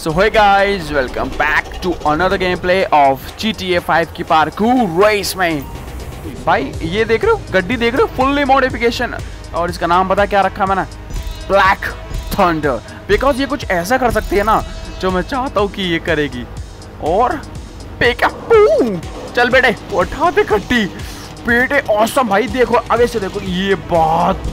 So hey guys, welcome back to another gameplay of GTA 5 की parkour race में। भाई ये देख रहे हो? गड्डी देख रहे हो? फुल्ली मॉडिफिकेशन और इसका नाम पता क्या रखा मैंने? ब्लैक थंडर बिकॉज़ ये कुछ ऐसा कर सकती है ना जो मैं चाहता हूँ कि ये करेगी। और चल बेटे उठा दे गड्डी। बेटे औसम भाई देखो आगे से देखो ये बात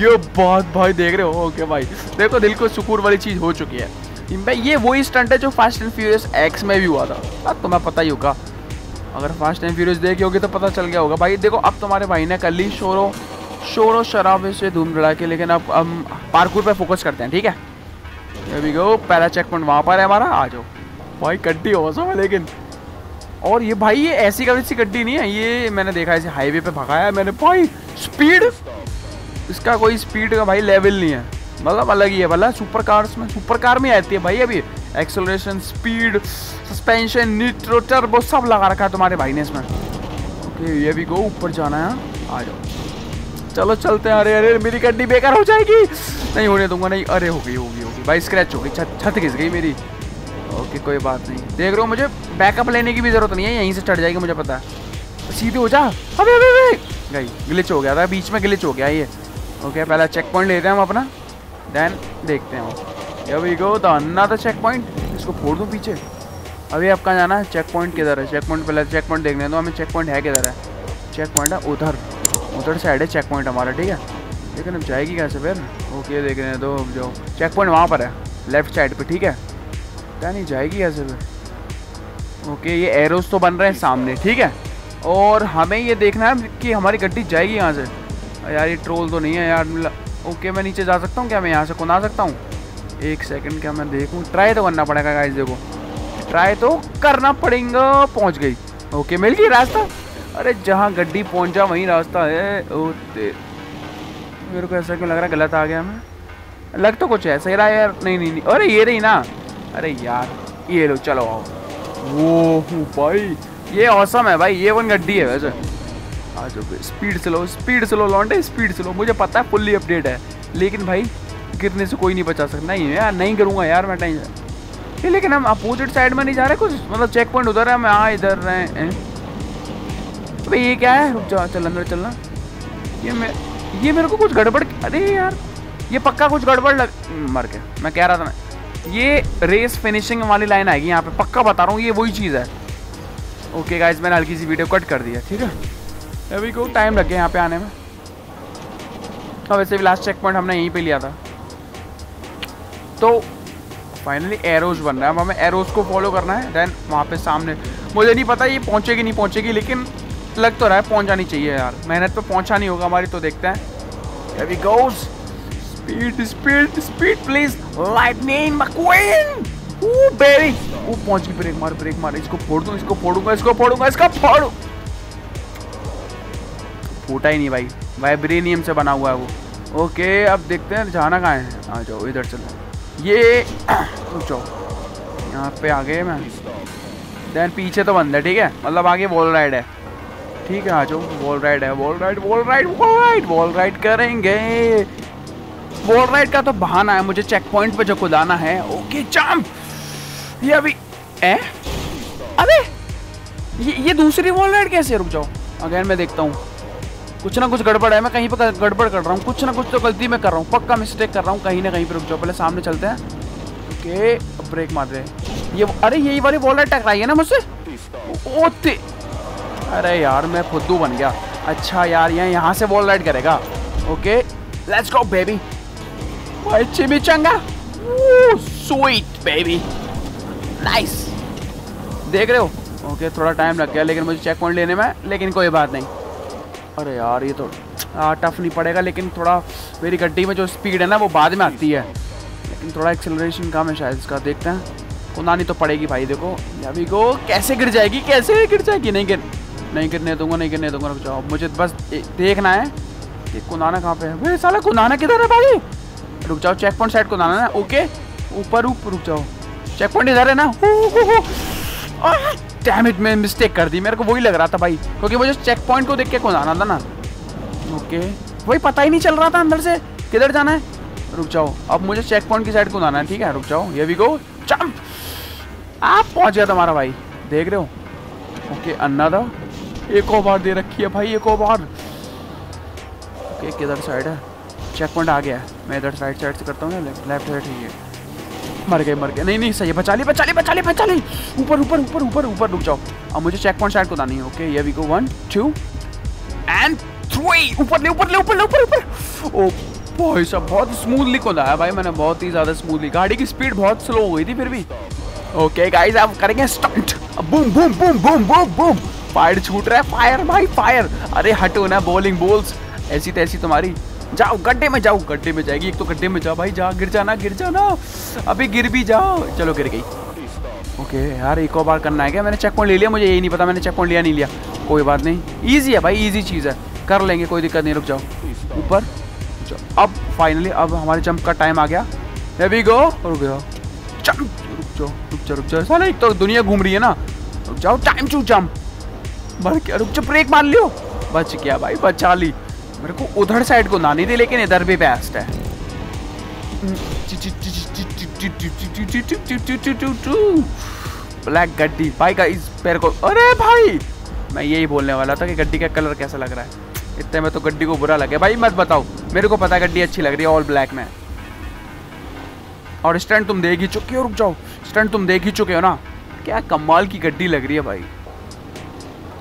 ये बात भाई देख रहे हो? ओके भाई। देखो दिल को सुकून वाली चीज़ हो चुकी है। ये वही स्टंट है जो फास्ट एंड फ्यूरियस एक्स में भी हुआ था। अब तुम्हें पता ही होगा। अगर फास्ट एंड फ्यूरियस देखी होगी तो पता चल गया होगा। भाई, देखो, अब तुम्हारे भाई ने कर ली शोरो शोरो शराब से धूम धड़ा के लेकिन अब हम पार्कोर पे फोकस करते हैं, ठीक है? अभी गो पहला चेक पॉइंट वहाँ पर है हमारा, आ जाओ। भाई, गड्डी है लेकिन। और ये भाई, ये ऐसी कभी सी गड्डी नहीं है, ये मैंने देखा ऐसे हाईवे पे भगाया मैंने। भाई स्पीड इसका कोई स्पीड का भाई लेवल नहीं है। मतलब अलग ही है भला सुपर कार्स में सुपर कार में आती है भाई अभी। Acceleration speed suspension nitro turbo सब लगा रखा है तुम्हारे भाई ने इसमें। ओके ये भी गो ऊपर जाना है, आ जाओ। चलो, चलते हैं। अरे अरे, मेरी गड्डी बेकार हो जाएगी। नहीं, होने दूँगा, नहीं, अरे हो गई होगी होगी। भाई स्क्रैच हो गई, छत छत घिस गई मेरी। ओके कोई बात नहीं। देख रहे हो, मुझे बैकअप लेने की भी ज़रूरत नहीं है, यहीं से चढ़ जाएगी, मुझे पता है। सीधे हो जा। अबे अबे गई ग्लिच हो गया था, बीच में ग्लिच हो गया ये। ओके पहला चेक पॉइंट लेते हैं हम अपना। देन देखते हैं। वो अभी गो द अन्ना था चेक पॉइंट इसको फोड़ दूँ पीछे? अभी आप कहाँ जाना है? चेक पॉइंट किधर है? चेक पॉइंट पहले चेक पॉइंट देखने दो, हमें चेक पॉइंट है किधर है? चेक पॉइंट है उधर। उधर साइड है चेक पॉइंट हमारा, ठीक है? लेकिन अब जाएगी कैसे फिर? ओके देखने दो जो चेक पॉइंट वहाँ पर है लेफ़्ट साइड पर ठीक है? क्या नहीं जाएगी कैसे फिर? ओके ये एरोस तो बन रहे हैं सामने, ठीक है? और हमें ये देखना है कि हमारी गड्डी जाएगी यहाँ से? यार, ये ट्रोल तो नहीं है यार ओके, मैं नीचे जा सकता हूँ क्या? मैं यहाँ से कुना सकता हूँ? एक सेकंड क्या मैं देखूँ? ट्राई तो करना पड़ेगा गाइस देखो। ट्राई तो करना पड़ेगा, पहुँच गई। ओके, मिल गई रास्ता? अरे, जहाँ गड्डी पहुँचा, वहीं रास्ता है। ओ मेरे को ऐसा क्यों लग रहा है, गलत आ गया मैं? लग तो कुछ है सही रहा यार। नहीं नहीं नहीं। अरे, ये रही ना। अरे यार, ये लो, चलो आओ। वो भाई, ये औसम है भाई, ये वन गड्डी है वैसे। आ स्पीड से लो स्पीड से लो लॉन्डे स्पीड से लो, मुझे पता है फुल्ली अपडेट है। लेकिन भाई, गिरने से कोई नहीं बचा सकता। नहीं यार नहीं करूँगा यार, मैं टाइम लेकिन हम अपोजिट साइड में नहीं जा रहे, कुछ मतलब चेक पॉइंट उधर है, हम यहाँ इधर रहे हैं। भाई ये क्या है? रुक जाओ चल अंदर चलना। ये मैं ये मेरे को कुछ गड़बड़ अरे यार, ये पक्का कुछ गड़बड़ लग मर के मैं कह रहा था मैं ये रेस फिनिशिंग वाली लाइन आएगी यहाँ पे, पक्का बता रहा हूँ, ये वही चीज़ है। ओके गाइज़ मैंने हल्की सी वीडियो कट कर दिया ठीक है? अभी को टाइम लग गया यहाँ पे आने में। और वैसे भी लास्ट चेक पॉइंट हमने यहीं पे लिया था। तो फाइनली एरोज बन रहा है। अब हमें एरोज को फॉलो करना है देन वहाँ पे सामने। मुझे नहीं पता ये पहुँचेगी, नहीं पहुँचेगी, लेकिन लग तो रहा है पहुँच जानी चाहिए यार। मेहनत पे पहुँचा नहीं होगा हमारी तो देखते हैं। अभी goes speed speed speed please lightning McQueen oh baby वो पहुँच गई। ब्रेक मार ब्रेक मार। इसको फोड़ दूँ, इसको फोड़ूँगा इसको फोड़ूँगा, इसको फोड़ू। फूटा ही नहीं भाई। वाइब्रेनियम से बना हुआ है वो। ओके अब देखते हैं जाना कहाँ है। आ जाओ, इधर चलो। ये रुक यहाँ पे आ गए मैं। देन पीछे तो बंद है, ठीक है? मतलब आगे वॉल राइड है। ठीक है, आ जाओ। वॉल राइड है wall ride wall ride wall ride wall ride करेंगे। वॉल राइड का तो बहाना है, मुझे चेक पॉइंट पे जो खुदाना है। ओके जंप ये अभी ए अबे! ये ये दूसरी वॉल राइड कैसे रुक जाओ। अगेन मैं देखता हूँ। कुछ ना कुछ गड़बड़ है, मैं कहीं पर गड़बड़ कर रहा हूँ। कुछ ना कुछ तो गलती मैं कर रहा हूँ। पक्का मिस्टेक कर रहा हूँ, कहीं ना कहीं पर रुक जाओ। पहले सामने चलते हैं। ओके ब्रेक मार रहे ये अरे, यही वाली राइड टकराई है ना मुझसे? ओते अरे यार, मैं फुद्दू बन गया। अच्छा यार यहाँ यहाँ से वॉल राइड करेगा। Okay let's go baby chimichanga. Sweet baby nice देख रहे हो? ओके, थोड़ा टाइम लग गया, लेकिन मुझे चेक पॉइंट लेने में, लेकिन कोई बात नहीं। अरे यार, ये तो टफ नहीं पड़ेगा, लेकिन थोड़ा मेरी गड्डी में जो स्पीड है ना, वो बाद में आती है। लेकिन थोड़ा एक्सेलरेशन कम है शायद इसका, देखते हैं। कुनानी तो पड़ेगी भाई, देखो। अभी को कैसे गिर जाएगी? कैसे गिर जाएगी? नहीं गिर, नहीं गिरने दूँगा, नहीं गिरने दूँगा, रुक जाओ। मुझे बस देखना है कि कुनाना कहाँ पे है। भाई साला, कुनाना किधर है भाई? रुक जाओ चेक पॉइंट साइड कुनाना ना ओके ऊपर ऊपर, रुक जाओ। चेक पॉइंट इधर है ना? डैमेज मैं मिस्टेक कर दी। मेरे को वही लग रहा था भाई, क्योंकि मुझे चेक पॉइंट को देख के कौन आना था ना। ओके वही पता ही नहीं चल रहा था अंदर से, किधर जाना है? रुक जाओ। अब मुझे चेक पॉइंट की साइड को आना है, ठीक है? रुक जाओ। ये भी गो जंप आप पहुँच गया तुम्हारा भाई। देख रहे हो? ओके अनदर एक और बार दे रखी है भाई, एक और बार। ओके किधर साइड है? चेक पॉइंट आ गया मैं इधर साइड साइड से करता हूँ लेफ़्ट साइड ठीक है मर गए मर गए। नहीं नहीं, सही है, बचा ली बचा ली बचा ली बचा ली। ऊपर ऊपर ऊपर ऊपर ऊपर रुक जाओ। अब मुझे चेक पॉइंट साइड को दानी है ओके ये we go one two and three ऊपर ले ऊपर ले ऊपर ले, ऊपर ऊपर। ओ, भाई साहब, बहुत स्मूथली को है भाई, मैंने बहुत ही ज़्यादा स्मूथली गाड़ी की स्पीड बहुत स्लो हो गई थी फिर भी। ओके गाइस अब करेंगे stunt boom boom boom boom boom boom fire छूट रहा है फायर भाई फायर अरे, हटो ना बॉलिंग बॉल्स ऐसी तैसी तुम्हारी। जाओ, गड्ढे में जाओ। गड्ढे में जाएगी, एक तो गड्ढे में जाओ भाई, जा, गिर जाना गिर जाना। अभी गिर भी जाओ। चलो, गिर गई। ओके, यार, एक और बार करना है क्या? मैंने चेक पॉइंट ले लिया, मुझे यही नहीं पता, मैंने चेक पॉइंट लिया, नहीं लिया। कोई बात नहीं। ईजी है भाई ईजी चीज़ है। कर लेंगे, कोई दिक्कत नहीं, रुक जाओ। ऊपर। अब फाइनली अब हमारे जंप का टाइम आ गया। वी गो रुक जाओ। जंप रुक जाओ रुक जाओ रुक जाओ। साला, एक तो दुनिया घूम रही है ना। रुक जाओ टाइम टू जंप मर क्या रुक जाओ ब्रेक मार लियो। बच गया भाई, बचा ली। मेरे को उधर साइड को ना नहीं लेकिन इधर भी बेस्ट है। ब्लैक गड्डी। भाई का इस पैर को अरे भाई! मैं यही बोलने वाला था कि गड्डी का कलर कैसा लग रहा है। इतने में तो गड्डी को बुरा लगे। भाई, मत बताओ। मेरे को पता है गड्डी अच्छी लग रही है ऑल ब्लैक में। और स्टैंड तुम देख ही चुके हो, रुक जाओ। स्टैंड तुम देख ही चुके हो ना। क्या कमाल की गड्डी लग रही है भाई।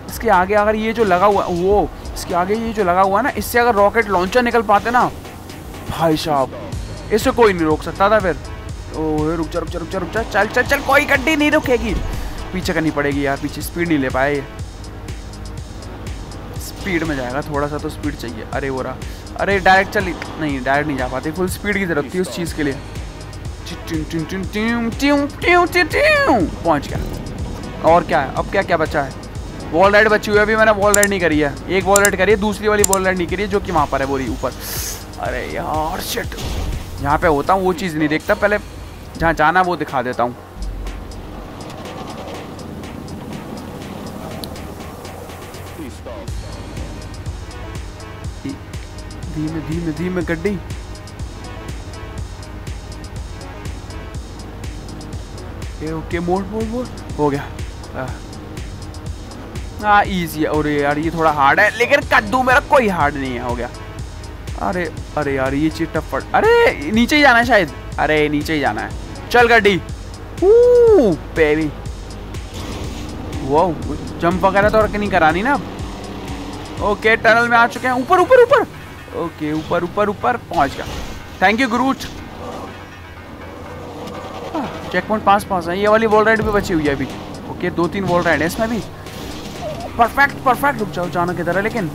इसके आगे अगर ये जो लगा हुआ वो इसके आगे ये जो लगा हुआ है ना इससे अगर रॉकेट लॉन्चर निकल पाते ना भाई साहब इसे कोई नहीं रोक सकता था फिर ओ रुक जा रुक जा रुक जा रुक जा चल चल चल कोई गड्डी नहीं रुकेगी पीछे करनी पड़ेगी यार पीछे स्पीड नहीं ले पाए स्पीड में जाएगा थोड़ा सा तो स्पीड चाहिए अरे वो रहा अरे डायरेक्ट चल नहीं डायरेक्ट नहीं जा पाते फुल स्पीड की ज़रूरत थी उस चीज़ के लिए पहुँच गया और क्या है अब क्या क्या बचा है वॉल राइड बची हुई है, अभी मैंने वॉल राइड नहीं करी है। एक वॉल राइड करी है, दूसरी वाली वॉल राइड नहीं करी है, जो कि वहाँ पर है बोरी ऊपर। अरे यार शिट यहाँ पे होता हूँ, वो चीज़ नहीं देखता, पहले जहाँ जाना वो दिखा देता हूँ। धीमे धीमे धीमे, गड्डी। ओके, मोड़ मोड़ मोड़। हो गया। हाँ है। और यार, ये थोड़ा हार्ड है, लेकिन कद्दू मेरा कोई हार्ड नहीं है, हो गया। अरे अरे यार, ये चीज़ टफ अरे, नीचे ही जाना है शायद। अरे, नीचे ही जाना है। चल गड्डी। बेबी वो जंप वगैरह तो नहीं करानी ना ओके टनल में आ चुके हैं। ऊपर ऊपर ऊपर। ओके ऊपर ऊपर ऊपर। पहुँच गया। थैंक यू गुरूट चेक पॉइंट पास पास है। ये वाली वॉल राइड भी बची हुई है अभी। ओके दो तीन वॉल राइड है इसमें भी। परफेक्ट परफेक्ट रुक जाओ, जाना किधर है लेकिन?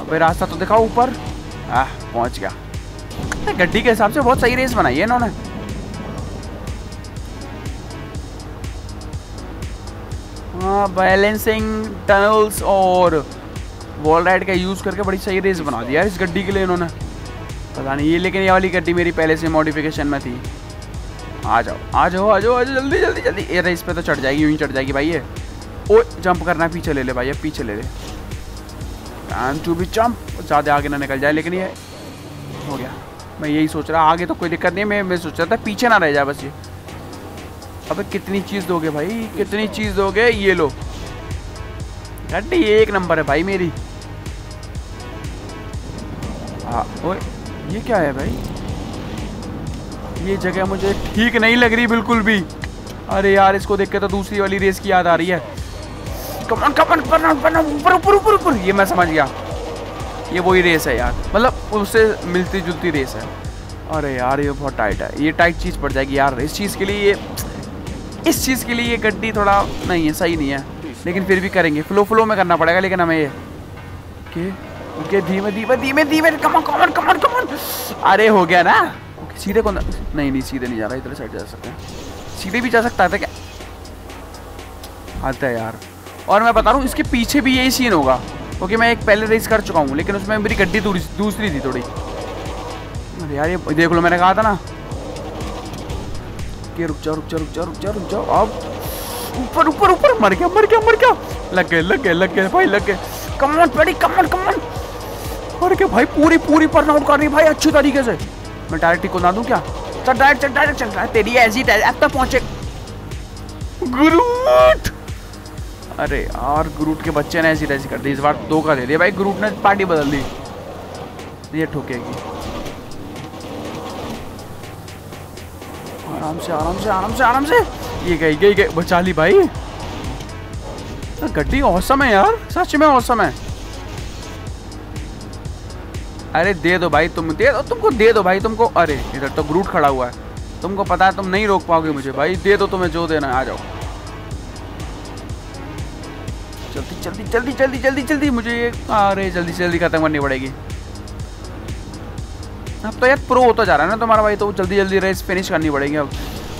अबे, रास्ता तो दिखाओ ऊपर। आ पहुँच गया। गड्डी के हिसाब से बहुत सही रेस बनाई है इन्होंने। हाँ बैलेंसिंग टनल्स और वॉल राइड का यूज़ करके बड़ी सही रेस बना दिया इस गड्डी के लिए इन्होंने। पता नहीं, ये लेकिन ये वाली गड्डी मेरी पहले से मॉडिफिकेशन में थी। आ जाओ आ जाओ आ जाओ आ जाओ, जल्दी जल्दी जल्दी। ये रेस पे तो चढ़ जाएगी, यूँ ही चढ़ जाएगी भाई ये। ओ जंप करना है, पीछे ले ले भाई पीछे ले ले। टू भी जंप ज़्यादा आगे ना निकल जाए, लेकिन ये हो गया। मैं यही सोच रहा, आगे तो कोई दिक्कत नहीं, मैं मैं सोच रहा था पीछे ना रह जाए बस ये। अबे कितनी चीज़ दोगे भाई, कितनी चीज़ दोगे, ये लो। गड्डी एक नंबर है भाई मेरी। हाँ ओए, ये क्या है भाई? ये जगह मुझे ठीक नहीं लग रही बिल्कुल भी। अरे यार, इसको देख के तो दूसरी वाली रेस की याद आ रही है। कमन कमन ऊपर ऊपर ऊपर ऊपर। ये मैं समझ गया। ये वही रेस है यार। मतलब उससे मिलती जुलती रेस है। अरे यार, ये बहुत टाइट है। ये टाइट चीज़ पड़ जाएगी यार। इस चीज़ के लिए ये, इस चीज़ के लिए ये गड्डी थोड़ा नहीं है, सही नहीं है। लेकिन फिर भी करेंगे। फ्लो फ्लो में करना पड़ेगा, लेकिन हमें ये। ओके ओके, धीमे धीमे धीमे धीमे। कमन कमन कमन कमन अरे हो गया ना। ओके, सीधे कौन नहीं नहीं, सीधे नहीं जा रहा। इधर साइड जा सकते हैं। सीधे भी जा सकता है क्या? आता है यार। और मैं बता रहा हूँ, इसके पीछे भी यही सीन होगा। क्योंकि मैं एक पहले रेस कर चुका हूँ, लेकिन उसमें मेरी गड्डी दूसरी थी थोड़ी। अरे यार, ये देख लो, मैंने कहा था ना। कि रुक जाओ रुक जाओ रुक जाओ रुक जाओ रुक जाओ, अब। ऊपर ऊपर ऊपर, मर गया मर गया मर गया। लग गए लग गए लग गए, भाई, लग गए। कमन पड़ी कमन कमन मर गया भाई, पूरी पूरी पर आउट कर रही भाई, अच्छी तरीके से। मैं डायरेक्ट को ना दूँ क्या? चल डायरेक्ट चल डायरेक्ट चल तेरी ऐसी अब तक पहुँचे। ग्रूट अरे यार ग्रूट के बच्चे ने ऐसी तैसी कर दी, इस बार दो का दे दिया। भाई ग्रूट ने पार्टी बदल दी। ये ठोकेगी। आराम से आराम से आराम से आराम से। ये गई गई गई। बचा ली भाई। गड्डी औसम है यार। सच में औसम है। अरे, दे दो भाई, तुम दे दो, तुमको दे दो भाई, तुमको। अरे, इधर तो ग्रूट खड़ा हुआ है। तुमको पता है, तुम नहीं रोक पाओगे मुझे। भाई, दे दो तुम्हें, जो देना आ जाओ। जल्दी जल्दी जल्दी जल्दी जल्दी जल्दी मुझे ये अरे जल्दी से जल्दी खत्म करनी पड़ेगी अब तो यार प्रो होता जा रहा है ना तुम्हारा भाई तो जल्दी जल्दी रेस फिनिश करनी पड़ेगी अब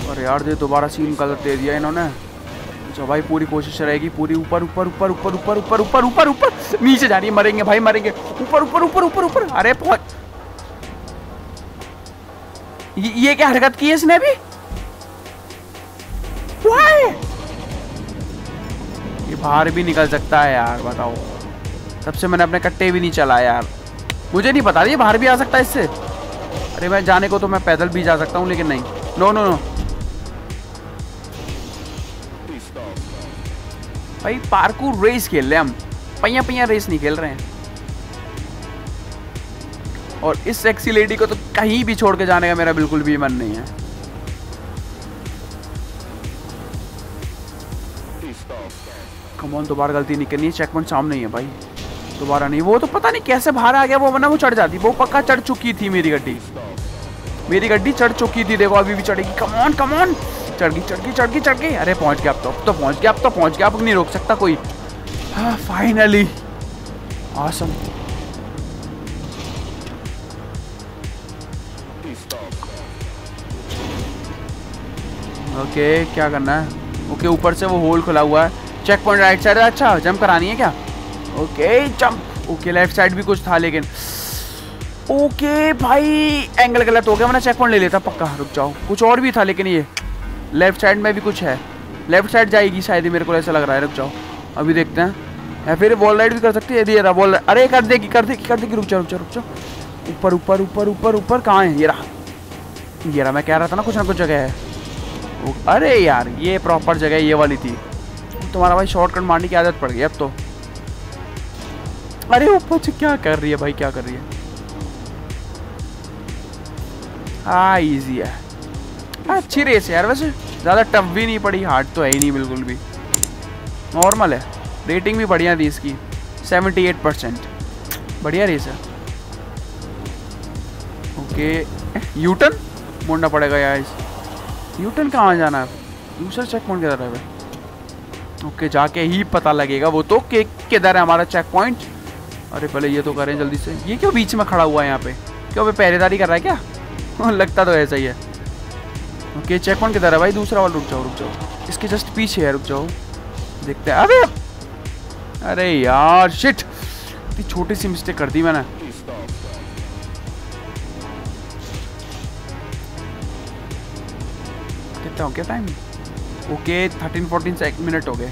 अरे यार दे दोबारा सीन कलर दे दिया इन्होंने अच्छा भाई पूरी कोशिश रहेगी पूरी ऊपर ऊपर ऊपर ऊपर ऊपर ऊपर ऊपर ऊपर ऊपर नीचे जा रही है मरेंगे भाई मरेंगे ऊपर ऊपर ऊपर ऊपर ऊपर अरे पहुँच ये, ये क्या हरकत की है इसने भी Why? ये बाहर भी निकल सकता है यार, बताओ। तब से मैंने अपने कट्टे भी नहीं चलाए यार। मुझे नहीं पता ये बाहर भी आ सकता है इससे। अरे मैं जाने को तो मैं पैदल भी जा सकता हूँ, लेकिन नहीं। नो नो नो भाई पार्कूर रेस खेल रहे हम। पहिया पहिया रेस नहीं खेल रहे हैं। और इस सेक्सी लेडी को तो कहीं भी छोड़ के जाने का मेरा बिल्कुल भी मन नहीं है। कमॉन दोबारा गलती नहीं करनी है चेक पॉइंट सामने ही है भाई। दोबारा नहीं, वो तो पता नहीं कैसे बाहर आ गया, वो वरना वो चढ़ जाती। वो पक्का चढ़ चुकी थी मेरी गड्डी। मेरी गड्डी चढ़ चुकी थी, देखो अभी भी चढ़ेगी। कमॉन कमॉन चढ़ गई चढ़ गई चढ़ गई चढ़ गई। अरे पहुँच गया अब तो अब तो पहुँच गया, अब तो पहुँच गया, अब नहीं रोक सकता कोई। हाँ फाइनली आसम ओके क्या करना है? ओके ऊपर से वो होल खुला हुआ है। चेक पॉइंट राइट साइड अच्छा जंप करानी है क्या? Okay jump okay left side भी कुछ था लेकिन। ओके भाई एंगल गलत हो गया, मैंने चेक पॉइंट ले लेता पक्का। रुक जाओ। कुछ और भी था लेकिन ये। लेफ़्ट साइड में भी कुछ है। लेफ़्ट साइड जाएगी शायद मेरे को ऐसा लग रहा है। रुक जाओ। अभी देखते हैं। या फिर वॉल राइड भी कर सकती है। यदि वॉल अरे, कर देगी कर देगी कर देगी। रुक जाओ रुक जाओ रुक जाओ। ऊपर ऊपर ऊपर ऊपर ऊपर। कहाँ है? ये रहा। ये रहा। मैं कह रहा था ना, कुछ ना कुछ जगह है। अरे यार, ये प्रॉपर जगह ये वाली थी। तुम्हारा भाई शॉर्टकट मारने की आदत पड़ गई अब तो। अरे ऊपर से क्या कर रही है भाई, क्या कर रही है? हाँ इजी है। अच्छी रेस है यार वैसे। ज़्यादा टफ भी नहीं पड़ी हार्ड तो है ही नहीं बिल्कुल भी। नॉर्मल है। रेटिंग भी बढ़िया थी इसकी। 78 परसेंट बढ़िया रेस है। ओके यूटन मोड़ना पड़ेगा यार यूटन कहाँ जाना है? दूसरा चेक पॉइंट किधर है भाई? ओके जाके ही पता लगेगा वो तो कि किधर है हमारा चेक पॉइंट अरे पहले ये तो करें जल्दी से। ये क्यों बीच में खड़ा हुआ है यहाँ पे? क्यों भाई पहरेदारी कर रहा है क्या? लगता तो ऐसा ही है। ओके चेक पॉइंट किधर है भाई? दूसरा वाला रुक जाओ रुक जाओ। इसके जस्ट पीछे है, रुक जाओ। देखते हैं। अरे अरे यार शिट इतनी छोटी सी मिस्टेक कर दी मैंने। कितना हो गया time okay thirteen fourteen minute हो गए।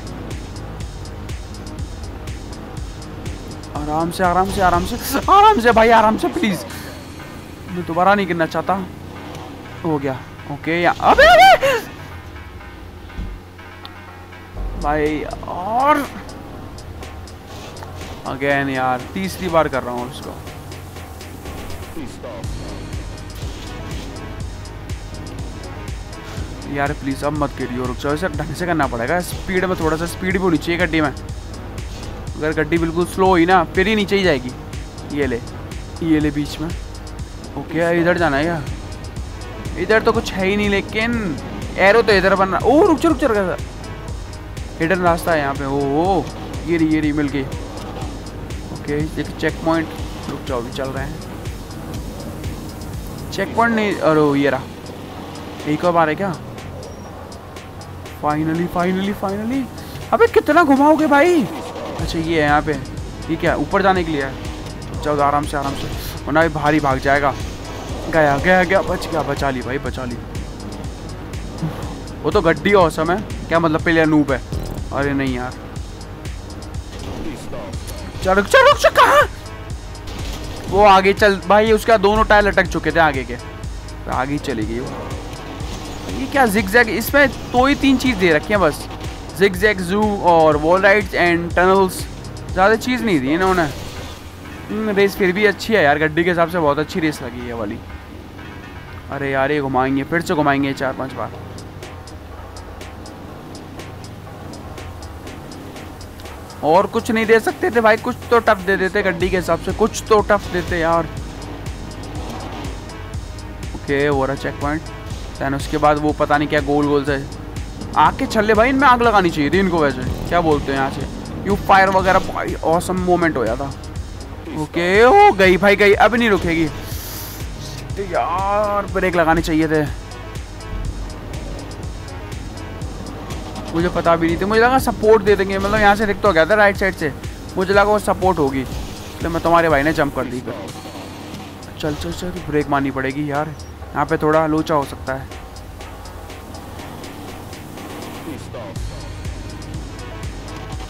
आराम से आराम से आराम से आराम से भाई, आराम से प्लीज़ मैं दोबारा नहीं गिरना चाहता। हो गया, ओके, या अबे अबे! भाई, और अगेन यार, तीसरी बार कर रहा हूँ उसको यार प्लीज़ अब मत गिरियो रुक जाओ, इसे ढंग से करना पड़ेगा। स्पीड में थोड़ा सा स्पीड भी होनी चाहिए गड्डी में। अगर गड्डी बिल्कुल स्लो हुई ना, फिर ही नीचे ही जाएगी। ये ले ये ले बीच में। ओके इधर जाना है क्या? इधर तो कुछ है ही नहीं, लेकिन एरो तो इधर बन रहा ओ, रुक रुक चल हिडन रास्ता है यहाँ पे। ओ ओ, ये रही ये रही, मिल गई। ओके एक चेक पॉइंट रुक जाओ भी चल रहे हैं। चेक पॉइंट नहीं अरे ये रहा। एक बार है क्या? फाइनली फाइनली फाइनली अबे, कितना घुमाओगे भाई? अच्छा ये है यहाँ पे। ठीक है? ऊपर जाने के लिए है। जाओ आराम से आराम से। वरना भी भारी भाग जाएगा। गया गया गया। बच गया, बचा ली भाई, बचा ली। वो तो गड्डी औसम है। क्या मतलब पहले नूप है? अरे नहीं यार। चल चल रुक कहा? वो आगे चल भाई, उसका दोनों टायर लटक चुके थे आगे के। तो आगे चली गई वो। ये क्या जिग जैग इसमें दो ही तीन चीज़ दे रखी हैं बस। जिग जैग जू और वॉल राइड्स एंड टनल्स ज़्यादा चीज़ नहीं दी इन्होंने। रेस हम्म, फिर भी अच्छी है यार। गड्डी के हिसाब से बहुत अच्छी रेस लगी है वाली। अरे यार ये घुमाएँगे फिर से घुमाएँगे चार पाँच बार। और कुछ नहीं दे सकते थे भाई। कुछ तो टफ दे देते गड्डी के हिसाब से। कुछ तो टफ देते यार। ओके वो रहा चेक पॉइंट दैन उसके बाद वो पता नहीं क्या गोल गोल से आग के छल्ले भाई, इनमें आग लगानी चाहिए थी इनको वैसे। क्या बोलते हैं यहाँ से? यू फायर वगैरह, भाई औसम मोमेंट हो जाता ओके हो गई भाई, गई। अब नहीं रुकेगी। यार ब्रेक लगानी चाहिए थे। मुझे पता भी नहीं था। मुझे लगा सपोर्ट दे देंगे। मतलब यहाँ से दिख तो गया था राइट साइड से। मुझे लगा वो सपोर्ट होगी। तो मैं तुम्हारे भाई ने जंप कर दी चल चल चल ब्रेक मारनी पड़ेगी यार। यहाँ पे थोड़ा लोचा हो सकता है।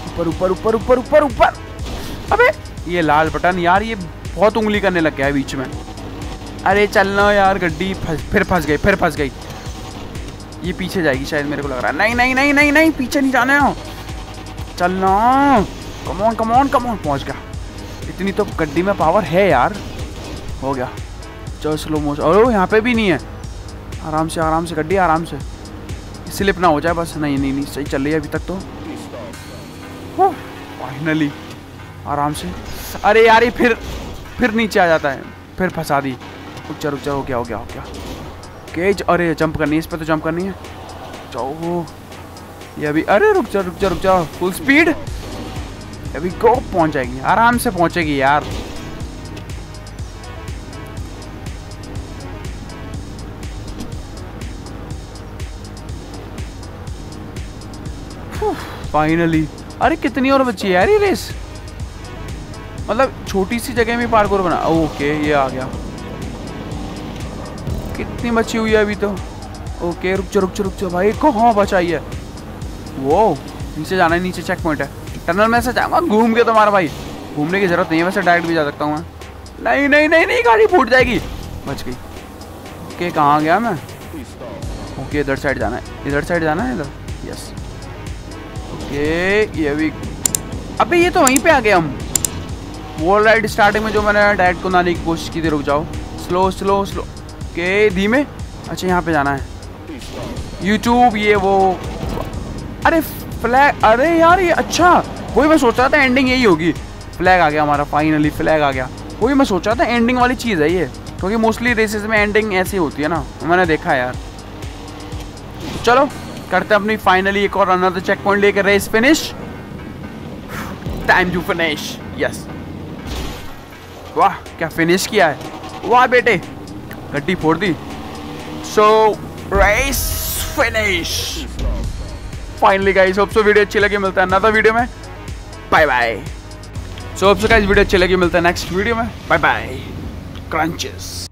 ऊपर ऊपर ऊपर ऊपर ऊपर ऊपर। अबे, ये लाल बटन यार, ये बहुत उंगली करने लग गया है बीच में। अरे चलना यार, गड्डी फिर फंस गई, फिर फंस गई। ये पीछे जाएगी शायद, मेरे को लग रहा है। नहीं नहीं नहीं नहीं नहीं, पीछे नहीं जाना है। चलना कमोन कमोन कमोन पहुँच गया। इतनी तो गड्डी में पावर है यार। हो गया। चलो स्लो मोशन और यहाँ पे भी नहीं है। आराम से आराम से गड्डी आराम से। स्लिप ना हो जाए बस। नहीं नहीं नहीं, सही चल रही है अभी तक तो। फाइनली आराम से। अरे यार, ये फिर फिर नीचे आ जाता है। फिर फंसा दी। रुक जा हो गया हो गया हो गया। केज अरे जंप करनी है। इस पर तो जंप करनी है। जाओ। ये अभी, अरे, रुक जा रुक जा रुक जा फुल स्पीड अभी को पहुँच जाएगी। आराम से पहुंचेगी यार। फाइनली अरे, कितनी और बची है यार ये रेस मतलब छोटी सी जगह में पार्कोर बना। ओके ये आ गया। कितनी बची हुई है अभी तो। ओके रुक जा रुक जा रुक जा भाई कहाँ बचाई है? वो नीचे जाना है नीचे चेक पॉइंट है। टनल में से जाऊँगा घूम के तुम्हारा भाई। घूमने की ज़रूरत नहीं है, वैसे डायरेक्ट भी जा सकता हूँ मैं। नहीं नहीं नहीं नहीं, गाड़ी फूट जाएगी। बच गई। ओके कहाँ गया मैं? ओके इधर साइड जाना है। इधर साइड जाना है इधर? यस ओके ये भी। अबे, ये तो वहीं पे आ गए हम। वो राइड स्टार्टिंग में जो मैंने डायरेक्ट को लाने की कोशिश की थी, रुक जाओ। स्लो स्लो स्लो के, धीमे? अच्छा यहाँ पे जाना है। यूट्यूब ये, वो। अरे फ्लैग अरे यार, ये अच्छा। वही मैं सोच रहा था एंडिंग यही होगी। फ्लैग आ गया हमारा फाइनली फ्लैग आ गया। वही मैं सोच रहा था एंडिंग वाली चीज़ है ये। क्योंकि मोस्टली रेसेस में एंडिंग ऐसी होती है ना। मैंने देखा यार। चलो। करते अपनी फाइनली एक और अनदर चेक पॉइंट लेकर race finish time to finish yes वाह, क्या फिनिश किया है? वाह बेटे, गड्डी फोड़ दी. So race finish finally guys hope so video अच्छी लगी, मिलता है अनदर वीडियो में. Bye bye so hope so guys video अच्छी लगी, मिलता है नेक्स्ट वीडियो में. Bye bye crunches